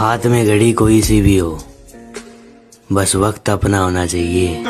हाथ में घड़ी कोई सी भी हो बस वक्त अपना होना चाहिए।